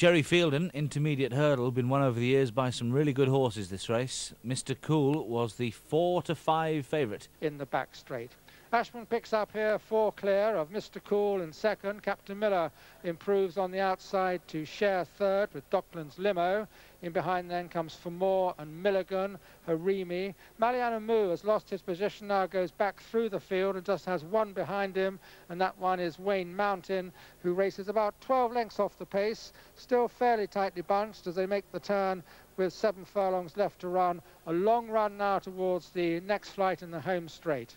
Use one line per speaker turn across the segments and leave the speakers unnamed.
Gerry Feilden, intermediate hurdle, been won over the years by some really good horses this race. Mr. Cool was the four to five favourite.
In the back straight. Ashman picks up here four clear of Mr. Cool in second. Captain Miller improves on the outside to share third with Docklands Limo. In behind then comes Famore and Milligan, Harimi. Male-Ana-Mou has lost his position now, goes back through the field and just has one behind him, and that one is Wayne Mountain, who races about 12 lengths off the pace, still fairly tightly bunched as they make the turn with seven furlongs left to run. A long run now towards the next flight in the home straight.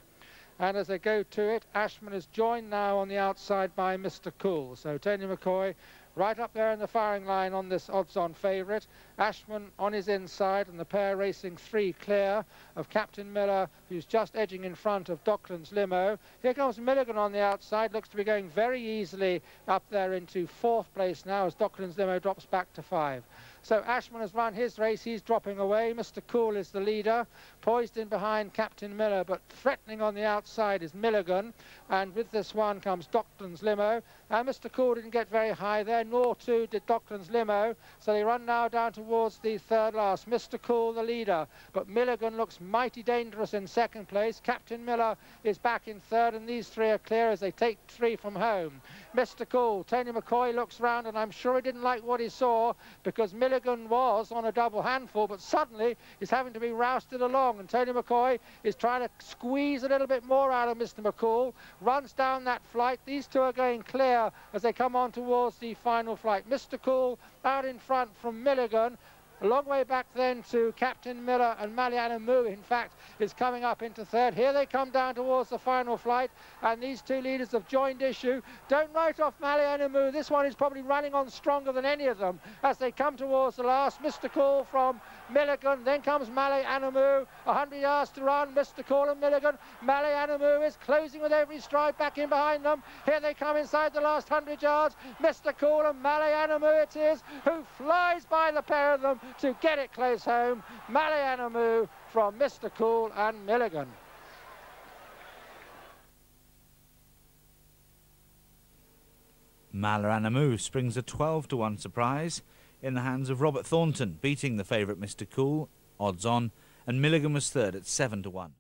And as they go to it, Ashman is joined now on the outside by Mr. Cool. So Tony McCoy right up there in the firing line on this odds-on favourite. Ashman on his inside and the pair racing three clear of Captain Miller, who's just edging in front of Docklands Limo. Here comes Milligan on the outside, looks to be going very easily up there into fourth place now as Docklands Limo drops back to five. So Ashman has run his race, he's dropping away. Mr. Cool is the leader, poised in behind Captain Miller, but threatening on the outside is Milligan. And with this one comes Docklands Limo. And Mr. Cool didn't get very high there, nor too did Docklands Limo. So they run now down towards the third last. Mr. Cool, the leader, but Milligan looks mighty dangerous in second place. Captain Miller is back in third, and these three are clear as they take three from home. Mr. Cool, Tony McCoy looks round, and I'm sure he didn't like what he saw because Milligan was on a double handful, but suddenly is having to be rousted along, and Tony McCoy is trying to squeeze a little bit more out of Mr. McCool, runs down that flight. These two are going clear as they come on towards the final flight. Mr. Cool out in front from Milligan, a long way back then to Captain Miller and Male-Ana-Mou, in fact, is coming up into third. Here they come down towards the final flight, and these two leaders have joined issue. Don't write off Male-Ana-Mou. This one is probably running on stronger than any of them as they come towards the last. Mr. Call from Milligan, then comes Male-Ana-Mou. 100 yards to run. Mr. Call and Milligan. Male-Ana-Mou is closing with every stride back in behind them. Here they come inside the last 100 yards. Mr. Call and Male-Ana-Mou it is, who flies by the pair of them to get it close home. Male-Ana-Mou from Mr. Cool and Milligan.
Malaranamu springs a 12 to 1 surprise in the hands of Robert Thornton, beating the favourite Mr. Cool, odds on, and Milligan was third at 7 to 1.